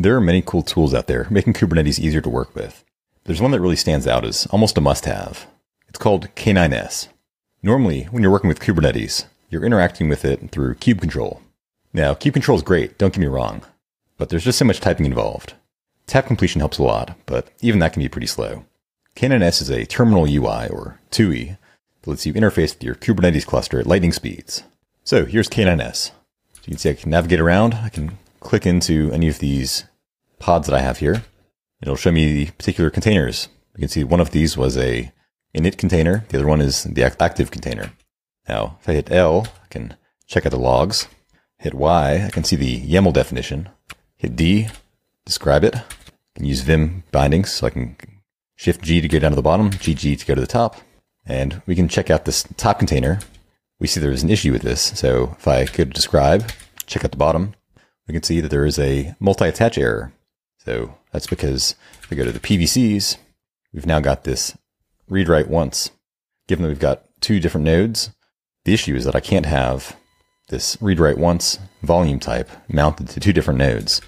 There are many cool tools out there making Kubernetes easier to work with. There's one that really stands out as almost a must have. It's called K9S. Normally, when you're working with Kubernetes, you're interacting with it through kube control. Now, kube control is great, don't get me wrong, but there's just so much typing involved. Tab completion helps a lot, but even that can be pretty slow. K9S is a terminal UI, or TUI, that lets you interface with your Kubernetes cluster at lightning speeds. So here's K9S. You can see I can navigate around. I can click into any of these pods that I have here. It'll show me the particular containers. You can see one of these was a init container. The other one is the active container. Now, if I hit L, I can check out the logs. Hit Y, I can see the YAML definition. Hit D, describe it. I can use Vim bindings, so I can Shift G to go down to the bottom, GG to go to the top. And we can check out this top container. We see there's an issue with this. So if I go to describe, check out the bottom, we can see that there is a multi-attach error. So that's because if we go to the PVCs, we've now got this read write once. Given that we've got two different nodes, the issue is that I can't have this read write once volume type mounted to two different nodes.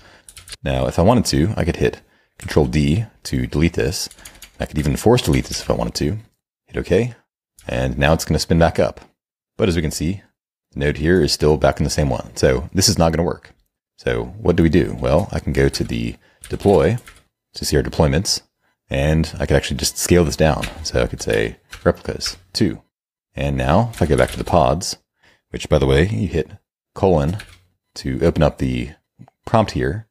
Now, if I wanted to, I could hit Control D to delete this. I could even force delete this if I wanted to. Hit OK. And now it's going to spin back up. But as we can see, the node here is still back in the same one. So this is not going to work. So what do we do? Well, I can go to the deploy to see our deployments, and I could actually just scale this down. So I could say replicas two. And now if I go back to the pods, which by the way, you hit colon to open up the prompt here,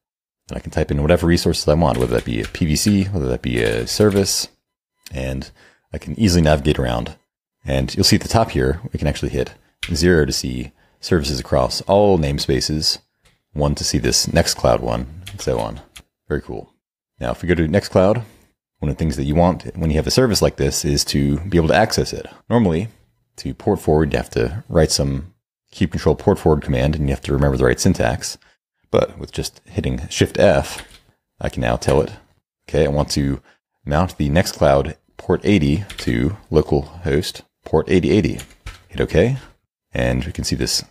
and I can type in whatever resources I want, whether that be a PVC, whether that be a service, and I can easily navigate around. And you'll see at the top here, we can actually hit zero to see services across all namespaces one to see this Nextcloud one, and so on. Very cool. Now, if we go to Nextcloud, one of the things that you want when you have a service like this is to be able to access it. Normally, to port forward, you have to write some kube control port forward command and you have to remember the right syntax. But with just hitting Shift F, I can now tell it, okay, I want to mount the Nextcloud port 80 to localhost port 8080. Hit OK. And we can see this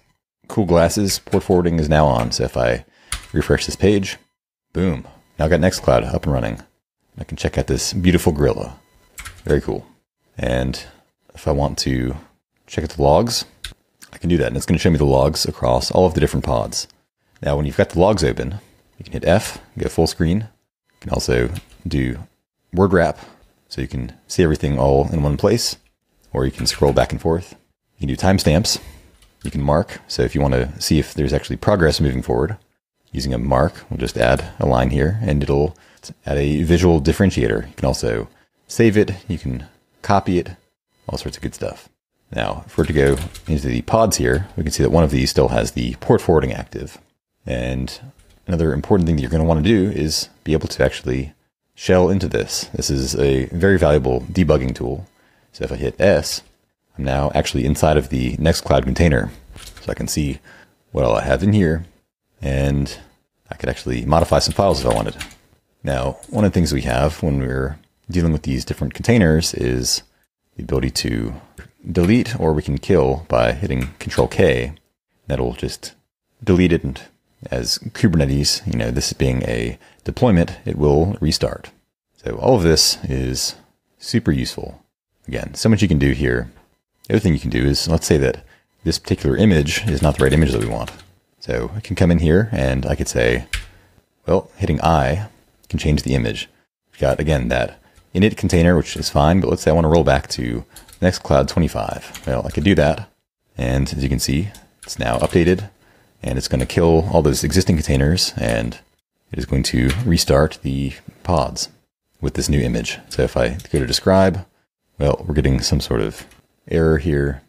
cool glasses, port forwarding is now on. So if I refresh this page, boom, now I've got Nextcloud up and running. I can check out this beautiful Gorilla. Very cool. And if I want to check out the logs, I can do that. And it's going to show me the logs across all of the different pods. Now, when you've got the logs open, you can hit F, go full screen. You can also do word wrap, so you can see everything all in one place, or you can scroll back and forth. You can do timestamps, you can mark. So if you want to see if there's actually progress moving forward, using a mark, we'll just add a line here and it'll add a visual differentiator. You can also save it, you can copy it, all sorts of good stuff. Now, if we're to go into the pods here, we can see that one of these still has the port forwarding active. And another important thing that you're going to want to do is be able to actually shell into this. This is a very valuable debugging tool. So if I hit S, I'm now actually inside of the Nextcloud container. So I can see what all I have in here, and I could actually modify some files if I wanted. Now, one of the things we have when we're dealing with these different containers is the ability to delete or we can kill by hitting Control K. That'll just delete it and as Kubernetes, you know, this being a deployment, it will restart. So all of this is super useful. Again, so much you can do here. The other thing you can do is, let's say that this particular image is not the right image that we want. So I can come in here and I could say, well, hitting I can change the image. We've got, again, that init container, which is fine, but let's say I want to roll back to Nextcloud 25. Well, I could do that. And as you can see, it's now updated and it's going to kill all those existing containers and it is going to restart the pods with this new image. So if I go to describe, well, we're getting some sort of error here.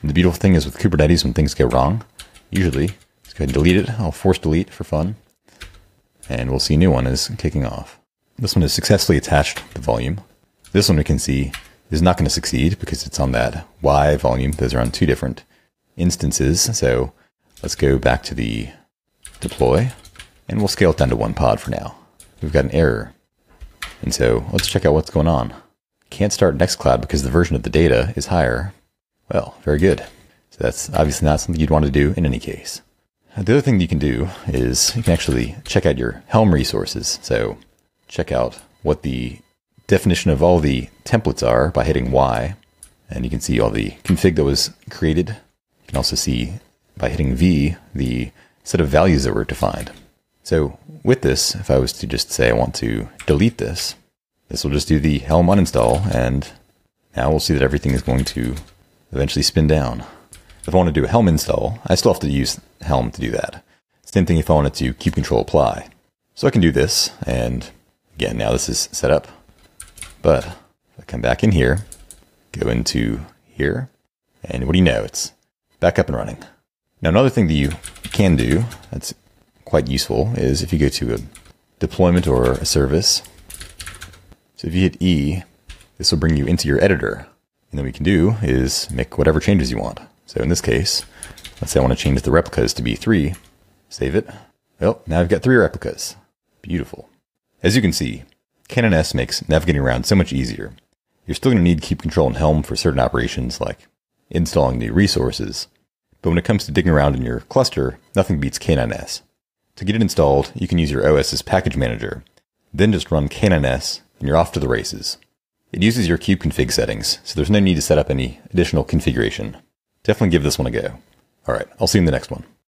And the beautiful thing is with Kubernetes, when things go wrong, usually let's go ahead and delete it. I'll force delete for fun. And we'll see a new one is kicking off. This one is successfully attached the volume. This one we can see is not going to succeed because it's on that Y volume. Those are on two different instances. So let's go back to the deploy and we'll scale it down to one pod for now. We've got an error. And so let's check out what's going on. Can't start Nextcloud because the version of the data is higher. Well, very good. So that's obviously not something you'd want to do in any case. The other thing you can do is you can actually check out your Helm resources. So check out what the definition of all the templates are by hitting Y. And you can see all the config that was created. You can also see by hitting V the set of values that were defined. So with this, if I was to just say I want to delete this, this will just do the Helm uninstall, and now we'll see that everything is going to eventually spin down. If I want to do a Helm install, I still have to use Helm to do that. Same thing if I wanted to kube control apply. So I can do this, and again, now this is set up. But if I come back in here, go into here, and what do you know? It's back up and running. Now, another thing that you can do that's quite useful is if you go to a deployment or a service. So if you hit E, this will bring you into your editor. And then we can do is make whatever changes you want. So in this case, let's say I want to change the replicas to be three. Save it. Well, now I've got three replicas. Beautiful. As you can see, K9S makes navigating around so much easier. You're still going to need kube control and Helm for certain operations like installing new resources. But when it comes to digging around in your cluster, nothing beats K9S. To get it installed, you can use your OS's package manager, then just run K9S and you're off to the races. It uses your kube config settings, so there's no need to set up any additional configuration. Definitely give this one a go. Alright, I'll see you in the next one.